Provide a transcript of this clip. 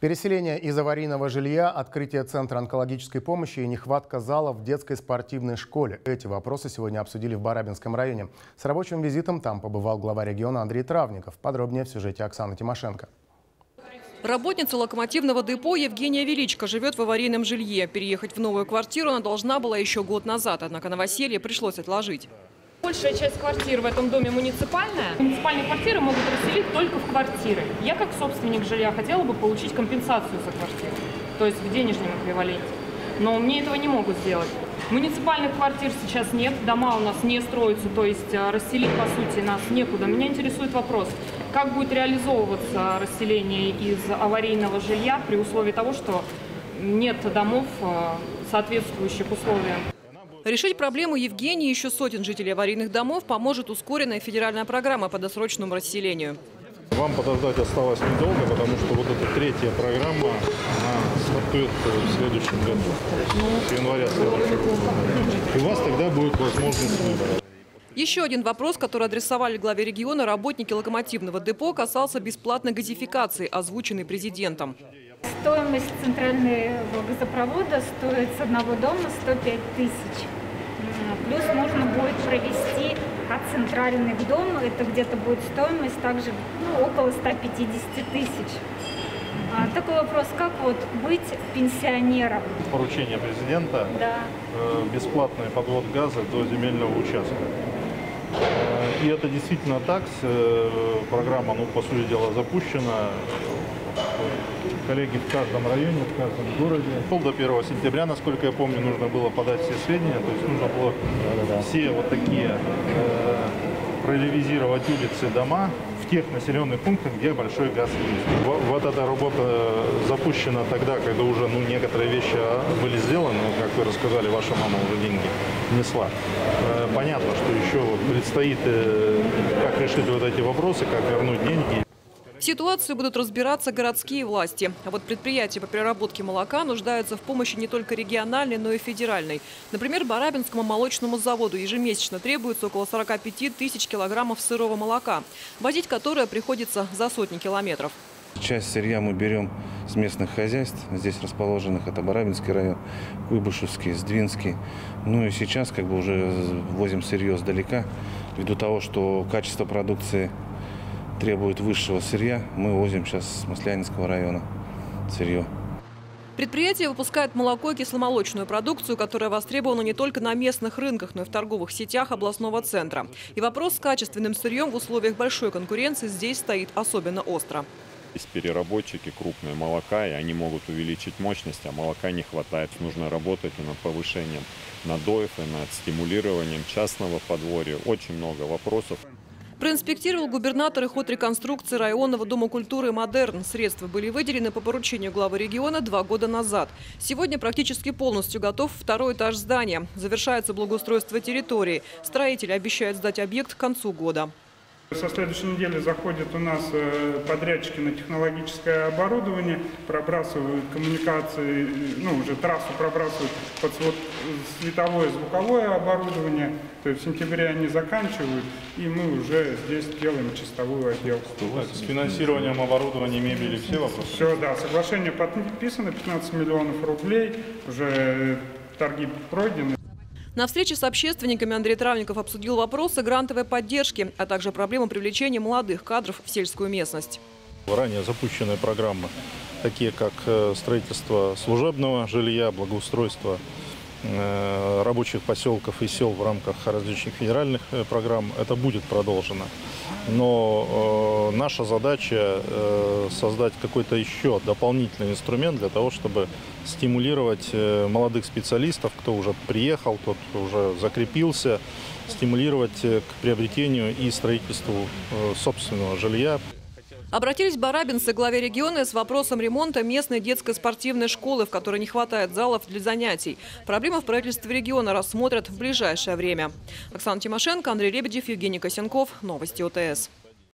Переселение из аварийного жилья, открытие Центра онкологической помощи и нехватка залов в детской спортивной школе. Эти вопросы сегодня обсудили в Барабинском районе. С рабочим визитом там побывал глава региона Андрей Травников. Подробнее в сюжете Оксаны Тимошенко. Работница локомотивного депо Евгения Величко живет в аварийном жилье. Переехать в новую квартиру она должна была еще год назад, однако новоселье пришлось отложить. Большая часть квартир в этом доме муниципальная. Муниципальные квартиры могут расселить только в квартиры. Я, как собственник жилья, хотела бы получить компенсацию за квартиру, то есть в денежном эквиваленте. Но мне этого не могут сделать. Муниципальных квартир сейчас нет, дома у нас не строятся, то есть э, расселить, по сути, нас некуда. Меня интересует вопрос, как будет реализовываться расселение из аварийного жилья при условии того, что нет домов, э, соответствующих условиям. Решить проблему Евгении и еще сотен жителей аварийных домов поможет ускоренная федеральная программа по досрочному расселению. Вам подождать осталось недолго, потому что вот эта третья программа, она стартует в следующем году, с января следующего года. И у вас тогда будет возможность выбора. Еще один вопрос, который адресовали главе региона работники локомотивного депо, касался бесплатной газификации, озвученной президентом. Стоимость центрального газопровода стоит с одного дома 105 тысяч. Плюс нужно будет провести от центральных дома, это где-то будет стоимость также ну, около 150 тысяч. А, такой вопрос, как вот быть пенсионером? Поручение президента да. э, бесплатный подвод газа до земельного участка. Э, и это действительно так. Э, программа, ну, по сути дела, запущена коллеги в каждом районе, в каждом городе. До 1 сентября, насколько я помню, нужно было подать все сведения, то есть нужно было все вот такие э, проревизировать улицы, дома в тех населенных пунктах, где большой газ есть. Вот эта работа запущена тогда, когда уже ну, некоторые вещи а, были сделаны, ну, как вы рассказали, ваша мама уже деньги несла. Э, понятно, что еще предстоит, э, как решить вот эти вопросы, как вернуть деньги. В ситуацию будут разбираться городские власти. А вот предприятия по переработке молока нуждаются в помощи не только региональной, но и федеральной. Например, Барабинскому молочному заводу ежемесячно требуется около 45 тысяч килограммов сырого молока, возить которое приходится за сотни километров. Часть сырья мы берем с местных хозяйств, здесь расположенных, это Барабинский район, Куйбышевский, Сдвинский. Ну и сейчас как бы уже возим сырье сдалека, ввиду того, что качество продукции требует высшего сырья, мы возим сейчас с Маслянинского района сырье. Предприятие выпускает молоко и кисломолочную продукцию, которая востребована не только на местных рынках, но и в торговых сетях областного центра. И вопрос с качественным сырьем в условиях большой конкуренции здесь стоит особенно остро. Есть переработчики крупные молока, и они могут увеличить мощность, а молока не хватает. Нужно работать и над повышением надоев, и над стимулированием частного подворья. Очень много вопросов. Проинспектировал губернатор и ход реконструкции районного дома культуры «Модерн». Средства были выделены по поручению главы региона два года назад. Сегодня практически полностью готов второй этаж здания. Завершается благоустройство территории. Строители обещают сдать объект к концу года. Со следующей недели заходят у нас э, подрядчики на технологическое оборудование, пробрасывают коммуникации, ну уже трассу пробрасывают под световое, звуковое оборудование. То есть в сентябре они заканчивают, и мы уже здесь делаем чистовую отделку. С финансированием оборудования, мебели все вопросы? Все, да. Соглашение подписано, 15 миллионов рублей, уже торги пройдены. На встрече с общественниками Андрей Травников обсудил вопросы грантовой поддержки, а также проблему привлечения молодых кадров в сельскую местность. Ранее запущенные программы, такие как э, строительство служебного жилья, благоустройство рабочих поселков и сел в рамках различных федеральных э, программ. Это будет продолжено. Но э, наша задача создать какой-то еще дополнительный инструмент для того, чтобы стимулировать молодых специалистов, кто уже приехал, тот уже закрепился, стимулировать к приобретению и строительству собственного жилья. Обратились барабинцы главе региона с вопросом ремонта местной детской спортивной школы, в которой не хватает залов для занятий. Проблемы в правительстве региона рассмотрят в ближайшее время. Оксана Тимошенко, Андрей Лебедев, Евгений Косенков. Новости ОТС.